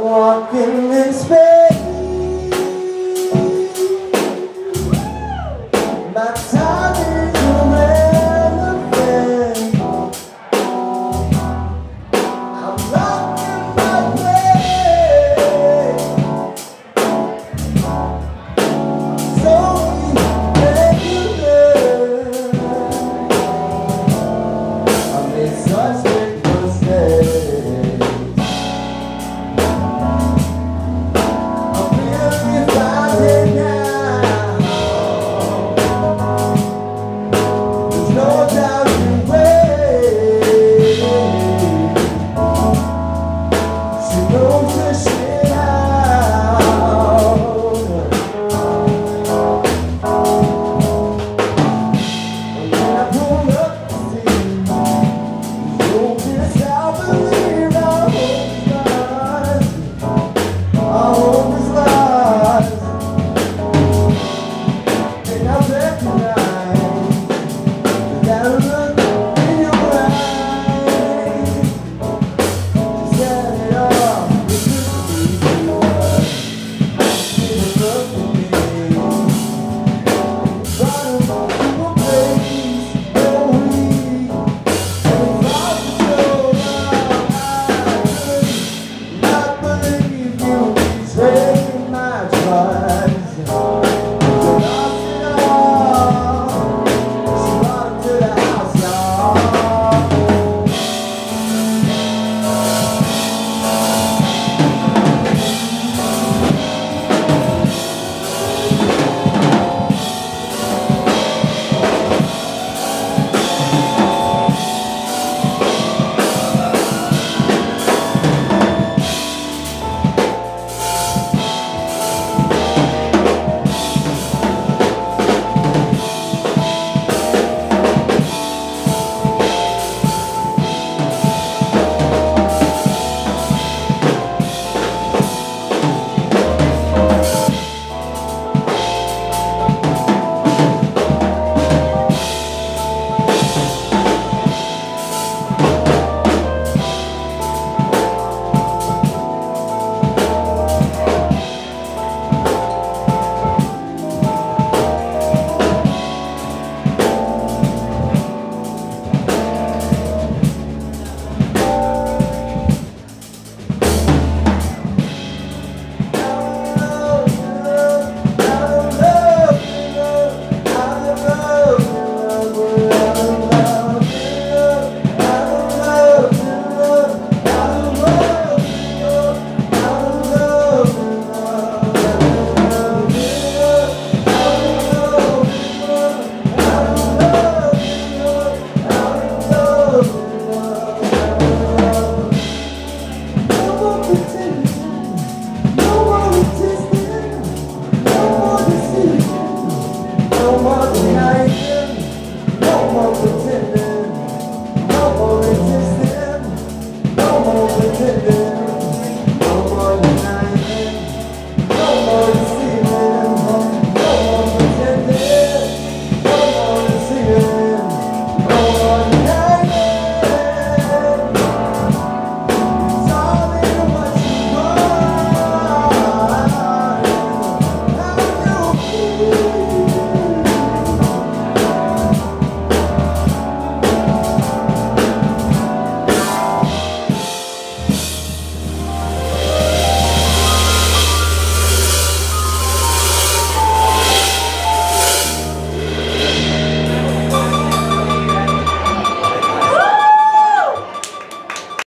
Walking in space